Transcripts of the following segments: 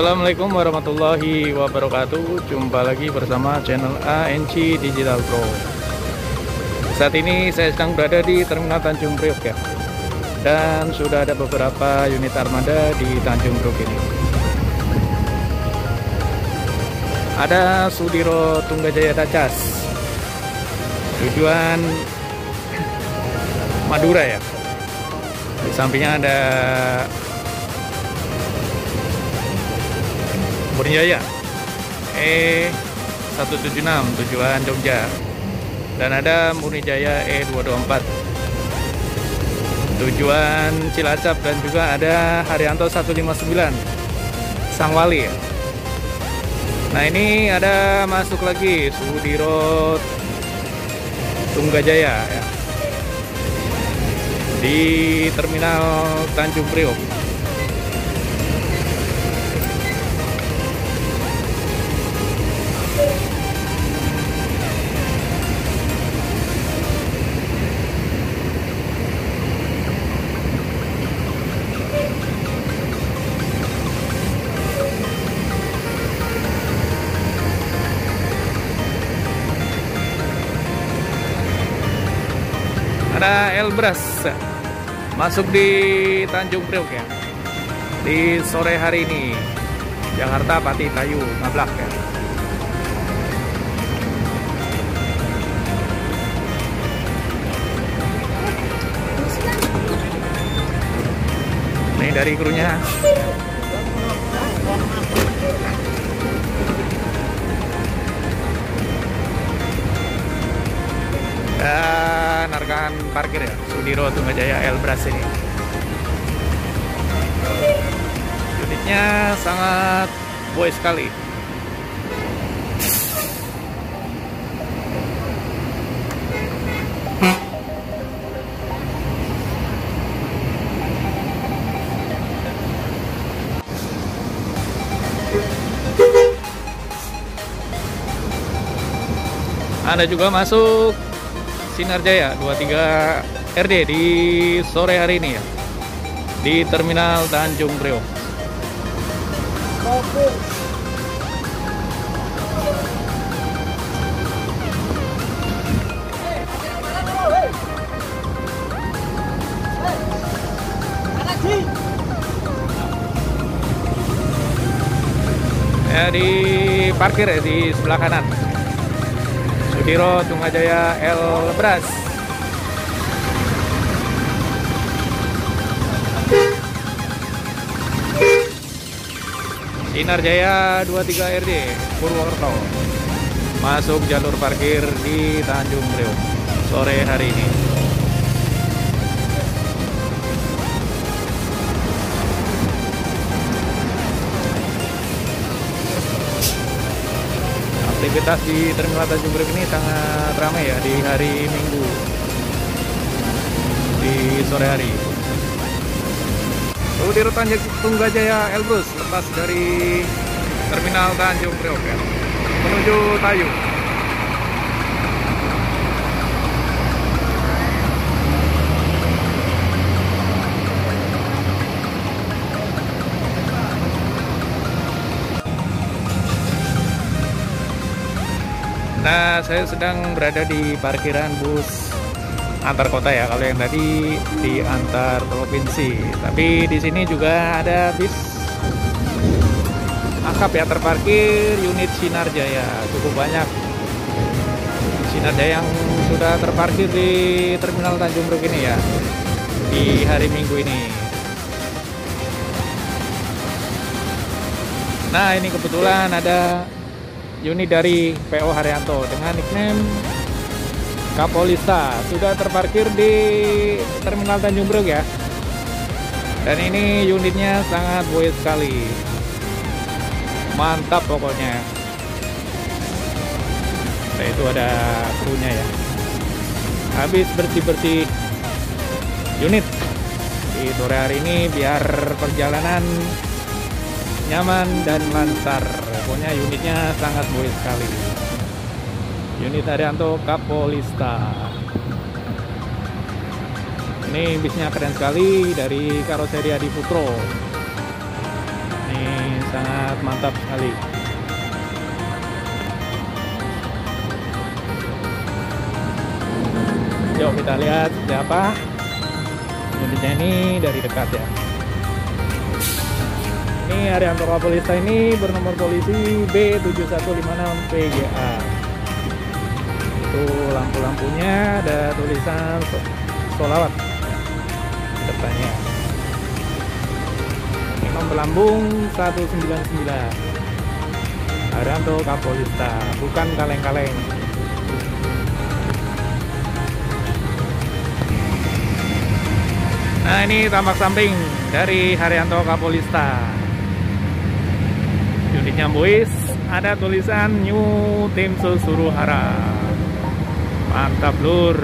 Assalamualaikum warahmatullahi wabarakatuh. Jumpa lagi bersama channel ANC Digital Pro. Saat ini saya sedang berada di Terminal Tanjung Priok ya. Dan sudah ada beberapa unit armada di Tanjung Priok ini. Ada Sudiro Tunggajaya Dacas. Tujuan Madura ya. Di sampingnya ada Jaya E176 tujuan Jogja. Dan ada Jaya E224 tujuan Cilacap dan juga ada Haryanto 159 Sang Wali nah ini ada masuk lagi Sudiro Tunggajaya ya? Di Terminal Tanjung Priok ada Elbras. Masuk di Tanjung Priok ya. Di sore hari ini. Jakarta Pati Tayu Ngablak ya. Ini dari krunya parkir ya Sudiro Tunggajaya Elbras ini. Unitnya sangat boy sekali. Anda juga masuk Sinar Jaya 23 RD di sore hari ini ya di Terminal Tanjung Priok. Ya di parkir ya di sebelah kanan. Sudiro Tunggajaya El Bras. Sinar Jaya 23 RD Purwokerto. Masuk jalur parkir di Tanjung Priok sore hari ini aktivitas di Terminal Tanjung Priok ini sangat ramai ya di hari Minggu di sore hari. Lalu di rutan Tunggajaya Elbrus lepas dari Terminal Tanjung Priok ya, menuju Tayu. Nah, saya sedang berada di parkiran bus antar kota ya. Kalau yang tadi di antar provinsi, tapi di sini juga ada bis akap ya terparkir unit Sinar Jaya cukup banyak. Sinar Jaya yang sudah terparkir di Terminal Tanjung Priok ini ya di hari Minggu ini. Nah, ini kebetulan ada unit dari PO Haryanto dengan nickname Kapolista sudah terparkir di Terminal Tanjung Priok ya. Dan ini unitnya sangat boy sekali. Mantap pokoknya. Nah itu ada krunya ya. Habis bersih-bersih unit. Di sore hari ini biar perjalanan nyaman dan lancar pokoknya unitnya sangat boy sekali. Unit Arianto Kapolista ini bisnya keren sekali dari karoseri Adi Putro ini sangat mantap sekali. Yuk kita lihat seperti apa unitnya ini dari dekat ya ini Arianto Kapolista ini bernomor polisi B7156 PGA itu lampu-lampunya ada tulisan solawat depannya. Ini nomor lambung 199 Arianto Kapolista bukan kaleng-kaleng. Nah ini tampak samping dari Haryanto Kapolista Unitnya Boys ada tulisan New Tim Suruhara Mantap lur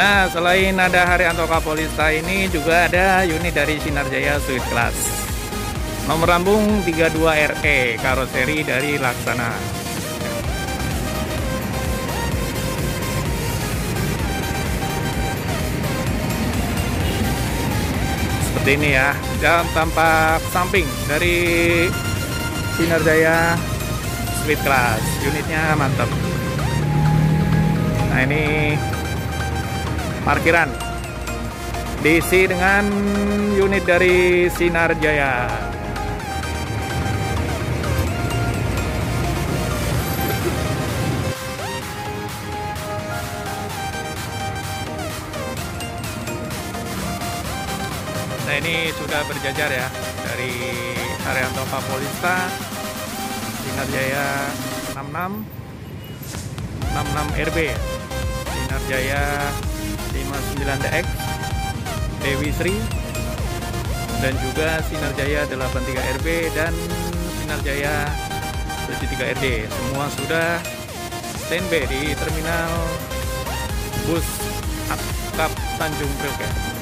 Nah, selain ada Haryanto Kapolista ini juga ada unit dari Sinar Jaya Sweet Class. Nomor lambung 32RE, karoseri dari Laksana. seperti ini ya dan tampak samping dari Sinar Jaya Sweet Class unitnya mantap nah ini parkiran. Diisi dengan unit dari Sinar Jaya. Nah ini sudah berjajar ya dari Arianto Papolista, Sinar Jaya 66, 66 RB, Sinar Jaya 59 DX, Dewi Sri, dan juga Sinar Jaya 83 RB dan Sinar Jaya 73 RD. Semua sudah standby di terminal bus Akap Tanjung Priok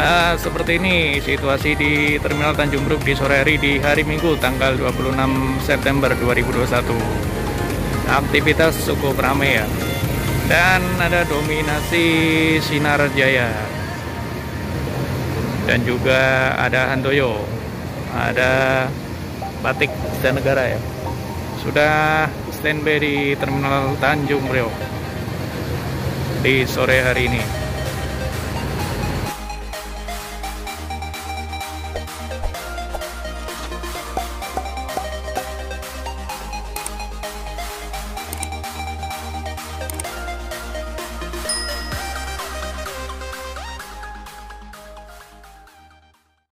Nah, seperti ini situasi di Terminal Tanjung Priok di sore hari di hari Minggu tanggal 26 September 2021. Aktivitas cukup ramai ya. Dan ada dominasi Sinar Jaya. Dan juga ada Handoyo. Ada Batik dan Negara ya. Sudah standby di Terminal Tanjung Priok di sore hari ini.